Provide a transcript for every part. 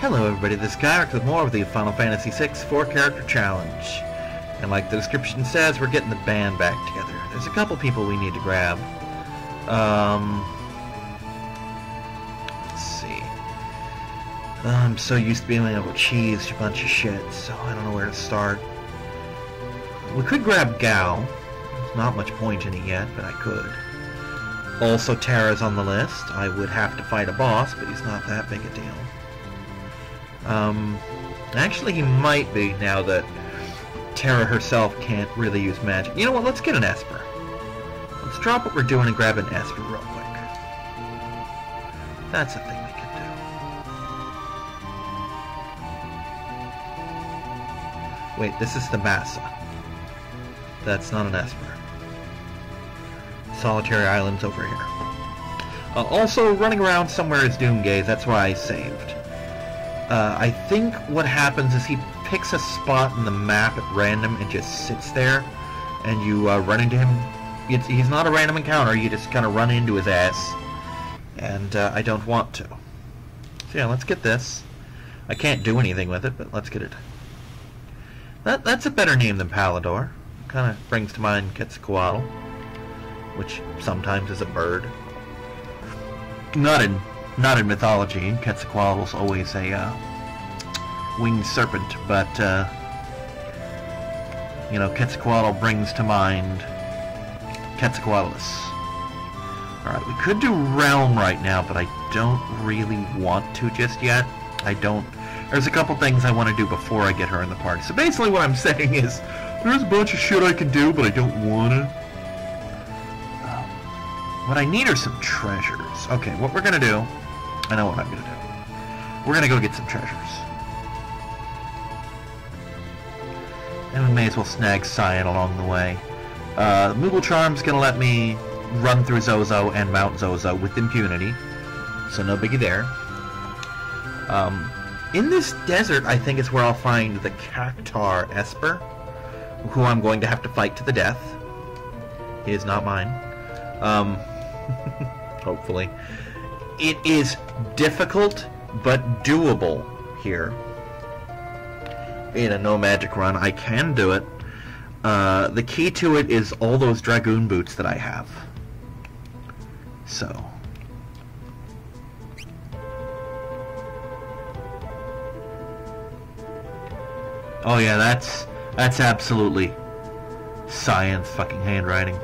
Hello everybody, this is Kyrix with more of the Final Fantasy VI 4-character challenge. And like the description says, we're getting the band back together. There's a couple people we need to grab. Um, let's see. I'm so used to being able to cheese a bunch of shit, so I don't know where to start. We could grab Gau. There's not much point in it yet, but I could. Also, Terra's on the list. I would have to fight a boss, but he's not that big a deal. Um, actually, he might be now that Terra herself can't really use magic. You know what? Let's get an Esper. Let's drop what we're doing and grab an Esper real quick. That's a thing we can do. Wait, this is the Massa. That's not an Esper. Solitary Island's over here. Uh, also, running around somewhere is Doomgaze. That's why I saved. Uh, I think what happens is he picks a spot in the map at random and just sits there, and you uh, run into him. It's, he's not a random encounter. You just kind of run into his ass, and uh, I don't want to. So yeah, let's get this. I can't do anything with it, but let's get it. That that's a better name than Palidor. Kind of brings to mind Quetzalcoatl, which sometimes is a bird. Not in not in mythology. Quetzalcoatl Quetzalcoatl's always a uh, winged serpent, but uh, you know, Quetzalcoatl brings to mind Quetzalcoatlus. Alright, we could do Relm right now, but I don't really want to just yet. I don't... There's a couple things I want to do before I get her in the party. So basically what I'm saying is, there's a bunch of shit I can do, but I don't want to. Um, what I need are some treasures. Okay, what we're going to do... I know what I'm to do. We're to go get some treasures. And we may as well snag Cyan along the way. Uh, Moogle Charm's to let me run through Zozo and mount Zozo with impunity. So no biggie there. Um, in this desert, I think is where I'll find the Cactuar Esper, who I'm going to have to fight to the death. He is not mine. Um, hopefully. It is difficult, but doable here. In a no magic run, I can do it. Uh, the key to it is all those Dragoon boots that I have. So. Oh yeah, that's that's absolutely science fucking handwriting.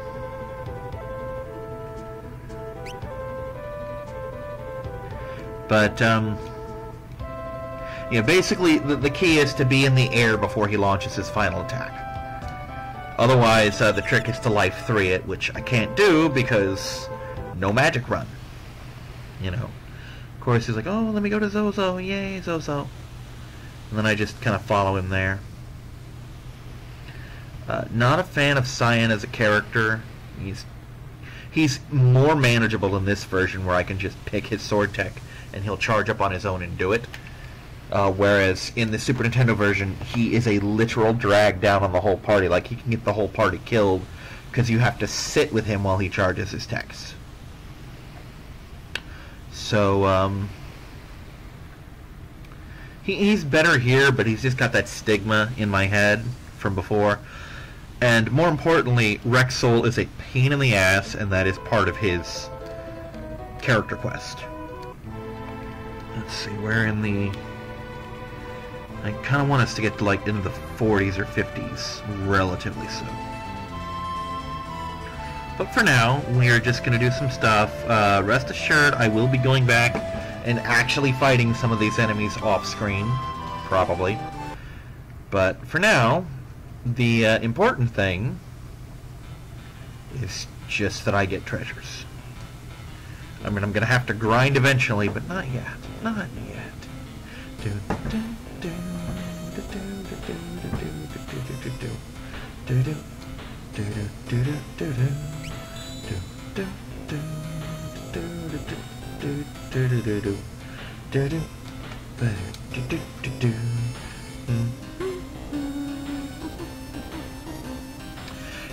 But um yeah, basically the, the key is to be in the air before he launches his final attack. Otherwise, uh, the trick is to life 3 it, which I can't do because no magic run. You know. Of course, he's like, oh, let me go to Zozo. Yay, Zozo. And then I just kind of follow him there. Uh, not a fan of Cyan as a character. He's he's more manageable in this version where I can just pick his sword tech and he'll charge up on his own and do it. Uh, whereas in the Super Nintendo version, he is a literal drag down on the whole party. Like, he can get the whole party killed because you have to sit with him while he charges his techs. So, um, he, he's better here, but he's just got that stigma in my head from before. And more importantly, Wrexsoul is a pain in the ass, and that is part of his character quest. Let's see, where in the... I kind of want us to get to like into the 40s or 50s relatively soon. But for now, we are just going to do some stuff. Uh, rest assured, I will be going back and actually fighting some of these enemies off-screen, probably. But for now, the uh, important thing is just that I get treasures. I mean, I'm going to have to grind eventually, but not yet. Not yet. Do, do, do.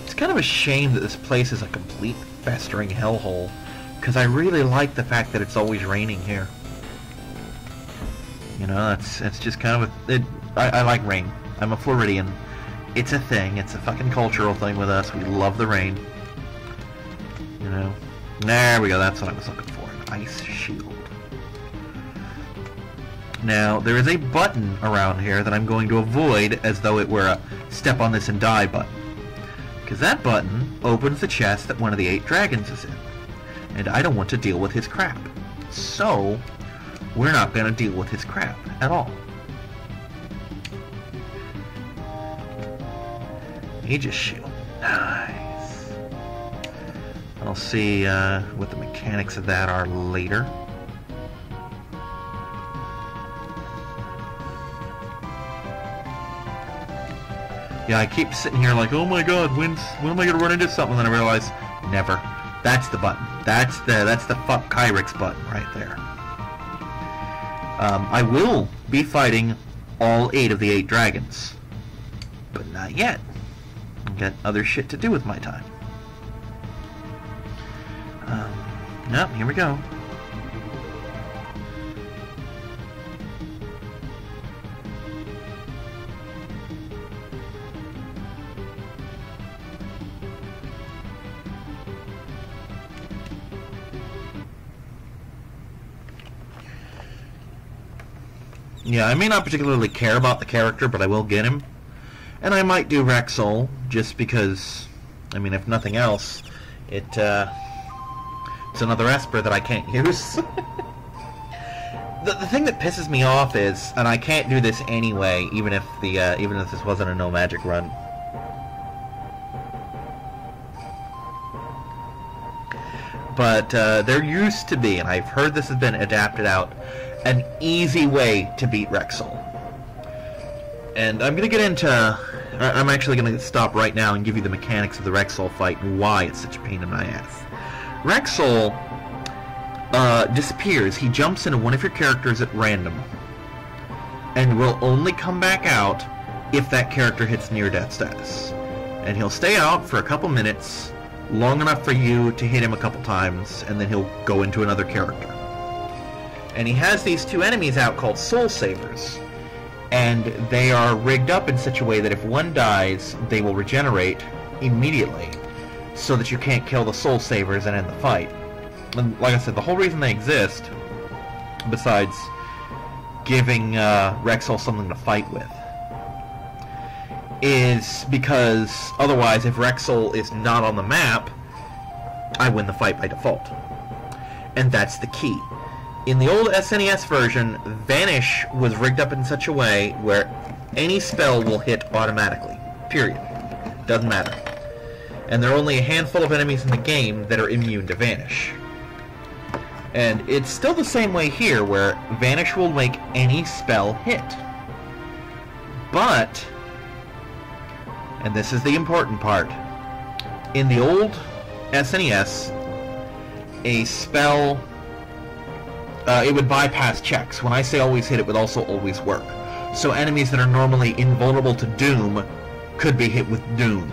It's kind of a shame that this place is a complete festering hellhole, because I really like the fact that it's always raining here. You know, that's it's just kind of a. It, I, I like rain. I'm a Floridian. It's a thing. It's a fucking cultural thing with us. We love the rain. You know. There we go. That's what I was looking for. An ice shield. Now, there is a button around here that I'm going to avoid as though it were a step on this and die button. Because that button opens the chest that one of the eight dragons is in. And I don't want to deal with his crap. So, we're not going to deal with his crap at all. Aegis shield. Nice. I'll see uh, what the mechanics of that are later. Yeah, I keep sitting here like, oh my god, when's, when am I gonna run into something? And then I realize, never. That's the button. That's the that's the fuck Kyrix button right there. Um, I will be fighting all eight of the eight dragons, but not yet. I've got other shit to do with my time. Um, here we go. Yeah, I may not particularly care about the character, but I will get him. And I might do Wrexsoul, just because, I mean, if nothing else, it, uh, it's another Esper that I can't use. the, the thing that pisses me off is, and I can't do this anyway, even if the, uh, even if this wasn't a no magic run. But, uh, there used to be, and I've heard this has been adapted out, an easy way to beat Wrexsoul. And I'm going to get into... I'm actually going to stop right now and give you the mechanics of the Wrexsoul fight and why it's such a pain in my ass. Wrexsoul uh, disappears. He jumps into one of your characters at random. And will only come back out if that character hits near-death status. And he'll stay out for a couple minutes, long enough for you to hit him a couple times, and then he'll go into another character. And he has these two enemies out called Soul Savers. And they are rigged up in such a way that if one dies, they will regenerate immediately. So that you can't kill the Soul Savers and end the fight. And like I said, the whole reason they exist, besides giving uh, Wrexsoul something to fight with, is because otherwise, if Wrexsoul is not on the map, I win the fight by default. And that's the key in the old SNES version, Vanish was rigged up in such a way where any spell will hit automatically. Period. Doesn't matter. And there are only a handful of enemies in the game that are immune to Vanish. And it's still the same way here, where Vanish will make any spell hit. But, and this is the important part, in the old SNES, a spell uh, it would bypass checks. When I say always hit, it would also always work. So enemies that are normally invulnerable to Doom could be hit with Doom.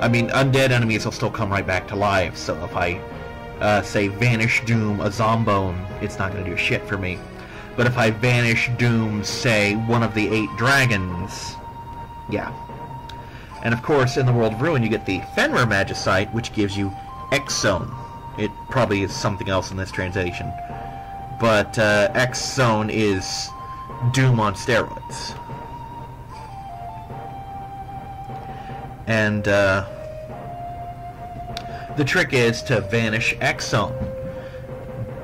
I mean, undead enemies will still come right back to life, so if I uh, say Vanish Doom a Zombone, it's not going to do shit for me. But if I Vanish Doom, say, one of the eight dragons, yeah. And of course, in the World of Ruin, you get the Fenrir Magicite, which gives you X-Zone. It probably is something else in this translation. But uh, X Zone is Doom on steroids. And uh, the trick is to vanish X Zone.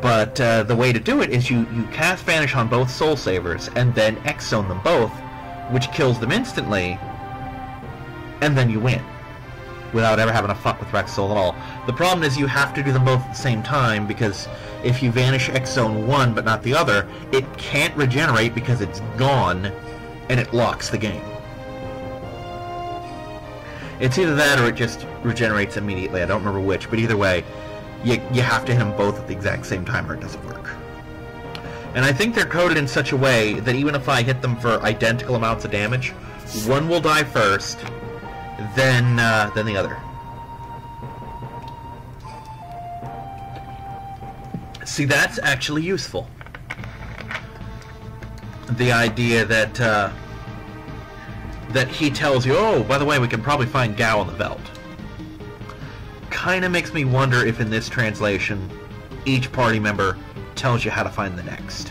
But uh, the way to do it is you, you cast Vanish on both Soul Savers and then X Zone them both, which kills them instantly, and then you win without ever having to fuck with Wrexsoul at all. The problem is you have to do them both at the same time because if you vanish X Zone 1 but not the other, it can't regenerate because it's gone and it locks the game. It's either that or it just regenerates immediately. I don't remember which, but either way, you, you have to hit them both at the exact same time or it doesn't work. And I think they're coded in such a way that even if I hit them for identical amounts of damage, one will die first, then uh, than the other. See, that's actually useful. the idea that uh, that he tells you, oh, by the way, we can probably find Gau on the Veldt. Kind of makes me wonder if in this translation, each party member tells you how to find the next.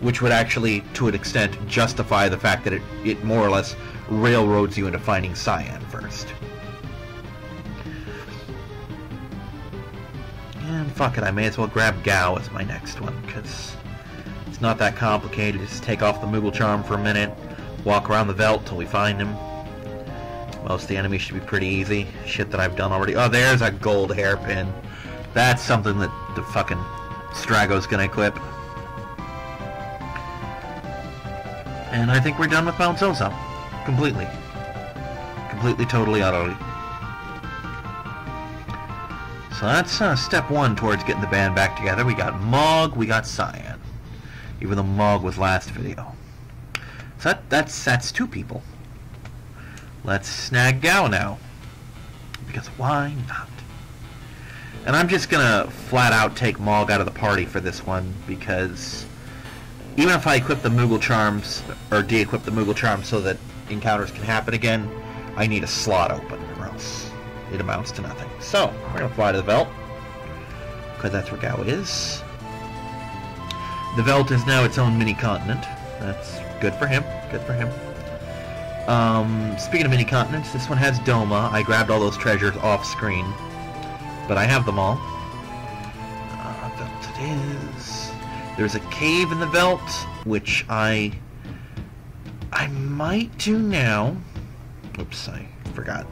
Which would actually, to an extent, justify the fact that it, it more or less railroads you into finding Cyan first. Fuck it, I may as well grab Gau as my next one, because it's not that complicated. Just take off the Moogle Charm for a minute, walk around the Veldt till we find him. Most of the enemies should be pretty easy. Shit that I've done already. Oh, there's a gold hairpin. That's something that the fucking Strago's gonna equip. And I think we're done with Mount Zozo. Completely. Completely, totally, utterly. So that's uh, step one towards getting the band back together. We got Mog, we got Cyan. Even though Mog was last video. So that, that's, that's two people. Let's snag Gau now. Because why not? And I'm just gonna flat out take Mog out of the party for this one because even if I equip the Moogle Charms, or de-equip the Moogle Charms so that encounters can happen again, I need a slot open it amounts to nothing. So, we're going to fly to the Veldt, because that's where Gau is. The Veldt is now its own mini-continent. That's good for him. Good for him. Um, speaking of mini-continents, this one has Doma. I grabbed all those treasures off-screen, but I have them all. Uh, Veldt it is. There's a cave in the Veldt, which I... I might do now. Oops, I forgot.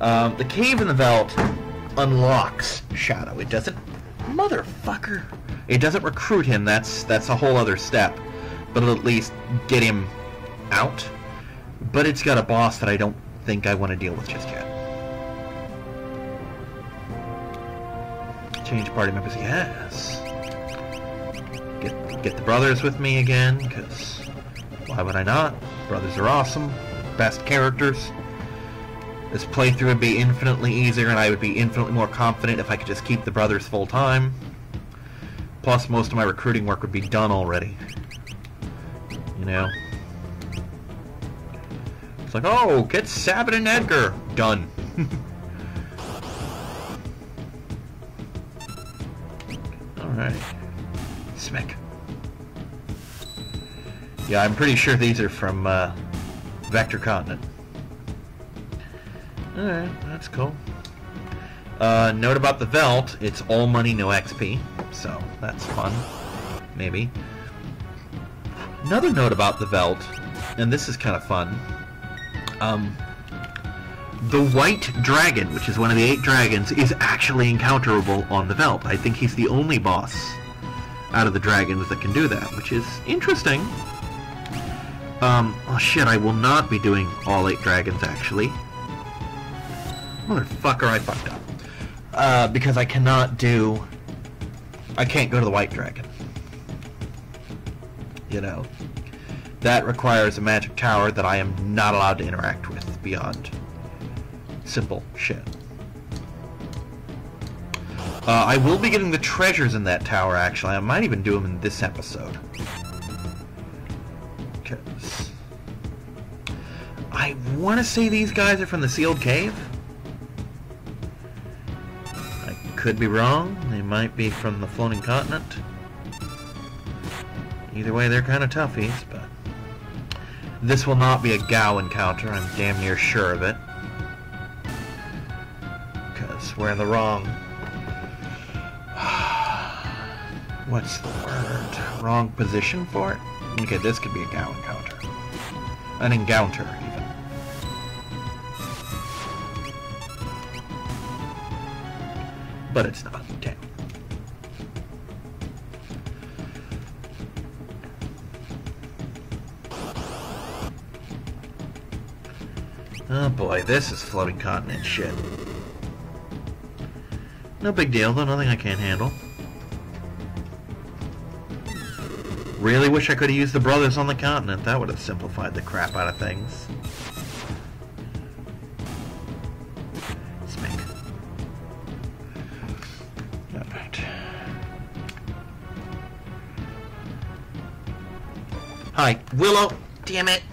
Um, the cave in the Veldt unlocks Shadow. It doesn't... Motherfucker! It doesn't recruit him, that's that's a whole other step. But it'll at least get him out. But it's got a boss that I don't think I want to deal with just yet. Change party members, yes. Get, get the brothers with me again, because why would I not? Brothers are awesome. Best characters. This playthrough would be infinitely easier and I would be infinitely more confident if I could just keep the brothers full time. Plus, most of my recruiting work would be done already. You know? It's like, oh, get Sabin and Edgar! Done. Alright. Smack. Yeah, I'm pretty sure these are from uh, Vector Continent. Alright, that's cool. Uh, note about the Veldt, it's all money, no XP, so that's fun. Maybe. Another note about the Veldt, and this is kind of fun. Um, the White Dragon, which is one of the eight dragons, is actually encounterable on the Veldt. I think he's the only boss out of the dragons that can do that, which is interesting. Um, oh shit, I will not be doing all eight dragons, actually. Motherfucker, I fucked up. Uh, because I cannot do... I can't go to the White Dragon. You know. That requires a magic tower that I am not allowed to interact with beyond simple shit. Uh, I will be getting the treasures in that tower, actually. I might even do them in this episode. Because... I want to say these guys are from the Sealed Cave? Could be wrong. They might be from the floating continent. Either way, they're kind of toughies, but... This will not be a Gau encounter, I'm damn near sure of it. Because we're in the wrong... What's the word? Wrong position for it? Okay, this could be a Gau encounter. An encounter, but it's not. Okay. Oh boy, this is floating continent shit. No big deal, though, nothing I can't handle. Really wish I could have used the brothers on the continent. That would have simplified the crap out of things. Hi, Willow. Damn it.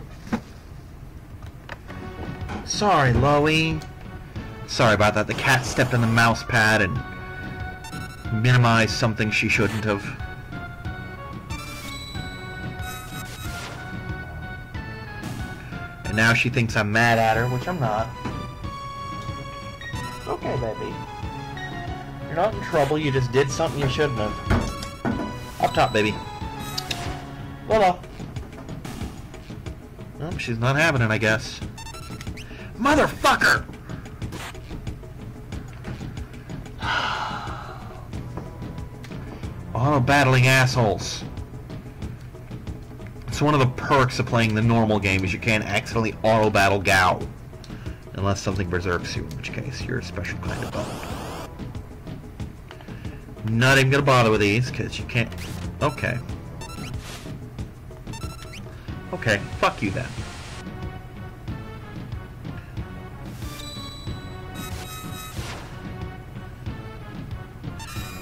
Sorry, Loey. Sorry about that. The cat stepped on the mouse pad and minimized something she shouldn't have. And now she thinks I'm mad at her, which I'm not. Okay, baby. You're not in trouble, you just did something you shouldn't have. Up top, baby. Willow. Well, she's not having it, I guess. Motherfucker! Auto-battling assholes. It's one of the perks of playing the normal game is you can't accidentally auto-battle Gau. Unless something berserks you, in which case you're a special kind of boned. Not even gonna bother with these, because you can't... Okay. Okay, fuck you then.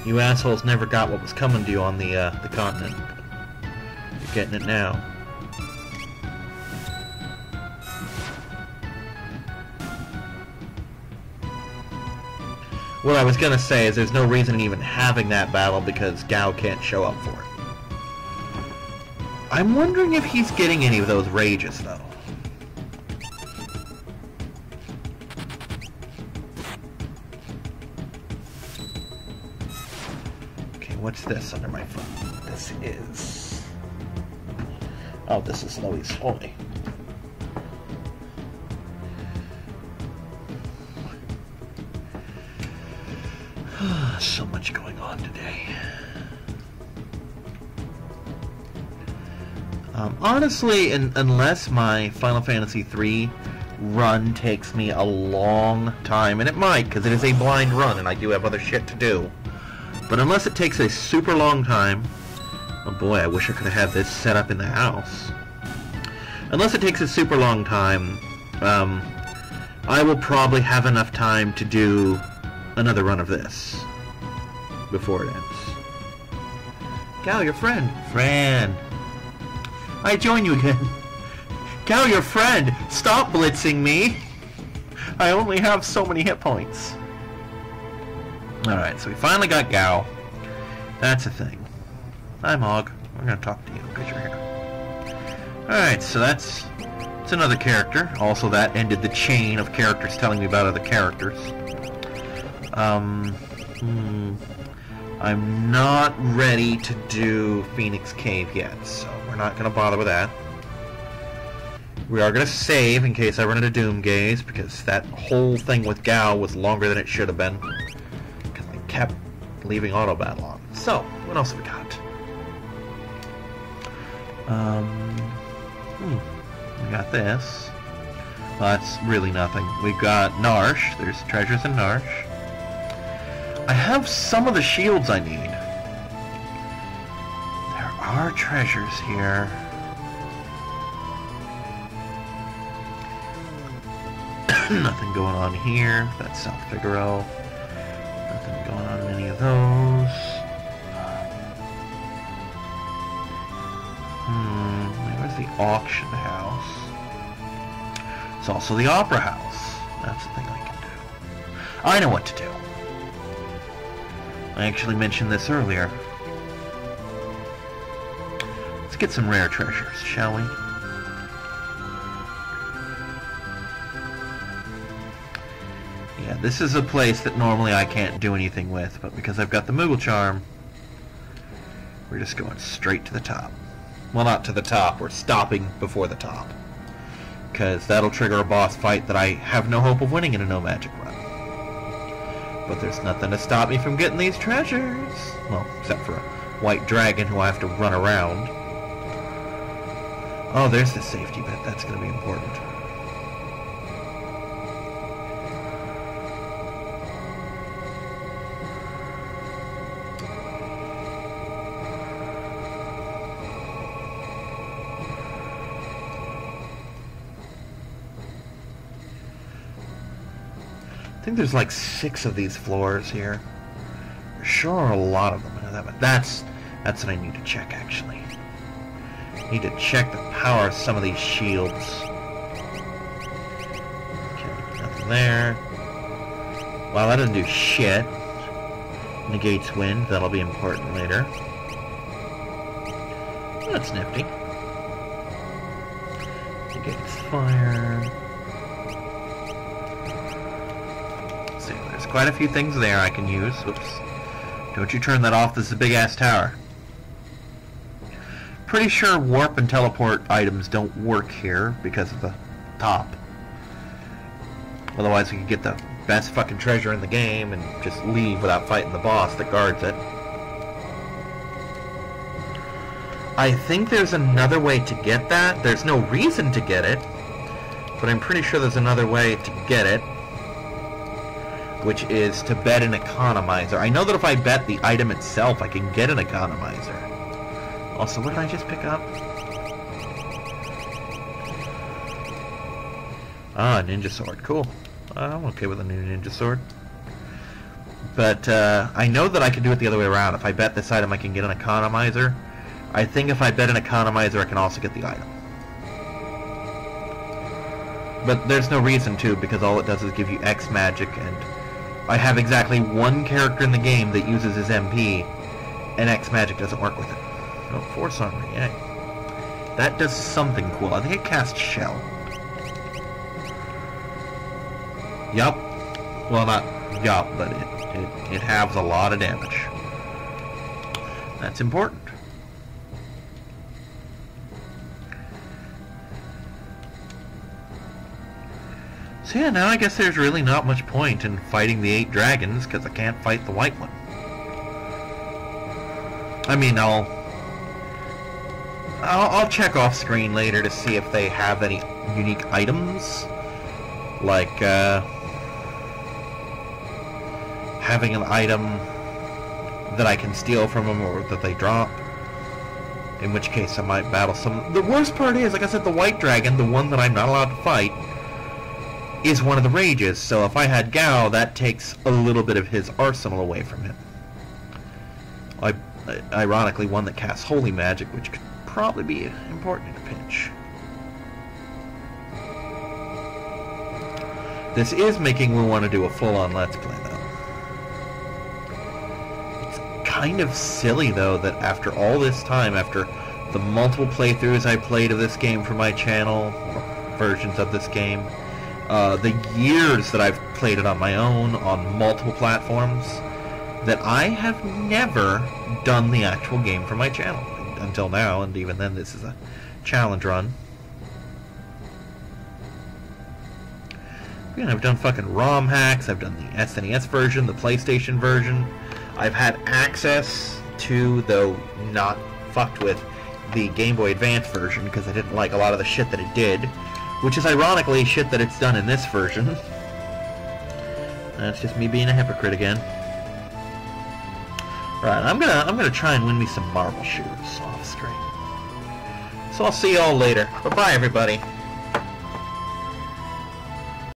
You assholes never got what was coming to you on the, uh, the continent. You're getting it now. What I was gonna say is there's no reason in even having that battle because Gau can't show up for it. I'm wondering if he's getting any of those rages, though. Okay, what's this under my foot? This is... Oh, this is Loey's Holy. so much going on today. Um, honestly, in, unless my Final Fantasy III run takes me a long time, and it might, because it is a blind run and I do have other shit to do. But unless it takes a super long time, oh boy, I wish I could have had this set up in the house. Unless it takes a super long time, um, I will probably have enough time to do another run of this before it ends. Gau, your friend. Friend. I join you again. Gau, your friend! Stop blitzing me! I only have so many hit points. Alright, so we finally got Gau. That's a thing. Hi, Mog. We're gonna talk to you because you're here. Alright, so that's... It's another character. Also, that ended the chain of characters telling me about other characters. Um... Hmm... I'm not ready to do Phoenix Cave yet, so we're not going to bother with that. We are going to save in case I run into Doomgaze, because that whole thing with Gau was longer than it should have been. Because I kept leaving auto battle on. So, what else have we got? Um, hmm, we got this. Well, that's really nothing. We've got Narshe. There's treasures in Narshe. I have some of the shields I need. There are treasures here. Nothing going on here. That's South Figaro. Nothing going on in any of those. Hmm, where's the auction house? It's also the opera house. That's the thing I can do. I know what to do. I actually mentioned this earlier. Let's get some rare treasures, shall we? Yeah, this is a place that normally I can't do anything with, but because I've got the Moogle Charm, we're just going straight to the top. Well, not to the top, we're stopping before the top. Because that'll trigger a boss fight that I have no hope of winning in a no magic. But there's nothing to stop me from getting these treasures. Well, except for a white dragon who I have to run around. Oh, there's the safety bit. That's going to be important. Think there's like six of these floors here. There sure are a lot of them. I know that, But that's that's what I need to check actually. I Need to check the power of some of these shields. Okay, nothing there. Wow, that doesn't do shit. Negates wind, that'll be important later. That's nifty. Negates fire. Quite a few things there I can use. Whoops. Don't you turn that off, this is a big ass tower. Pretty sure warp and teleport items don't work here because of the top. Otherwise we could get the best fucking treasure in the game and just leave without fighting the boss that guards it. I think there's another way to get that. There's no reason to get it, but I'm pretty sure there's another way to get it, which is to bet an economizer. I know that if I bet the item itself, I can get an economizer. Also, what did I just pick up? Ah, ninja sword. Cool. I'm okay with a new ninja sword. But uh, I know that I can do it the other way around. If I bet this item, I can get an economizer. I think if I bet an economizer, I can also get the item. But there's no reason to, because all it does is give you X magic, and I have exactly one character in the game that uses his MP, and X magic doesn't work with it. Oh, Force Armor, yay. That does something cool. I think it casts Shell. Yup. Well, not yup, but it, it, it has a lot of damage. That's important. So yeah, now I guess there's really not much point in fighting the eight dragons, because I can't fight the white one. I mean, I'll, I'll... I'll check off screen later to see if they have any unique items. Like, uh... Having an item that I can steal from them or that they drop. In which case I might battle some... The worst part is, like I said, the white dragon, the one that I'm not allowed to fight, is one of the rages, so if I had Gau, that takes a little bit of his arsenal away from him. I, uh, ironically, one that casts Holy Magic, which could probably be important in a pinch. This is making me want to do a full-on Let's Play, though. It's kind of silly, though, that after all this time, after the multiple playthroughs I played of this game for my channel, versions of this game, uh, the years that I've played it on my own on multiple platforms that I have never done the actual game for my channel until now, and even then this is a challenge run. Again, I've done fucking ROM hacks, I've done the SNES version, the PlayStation version. I've had access to, though not fucked with, the Game Boy Advance version because I didn't like a lot of the shit that it did. Which is ironically shit that it's done in this version. That's just me being a hypocrite again. Right, I'm gonna I'm gonna try and win me some marble shoes off screen. So I'll see y'all later. Bye bye everybody.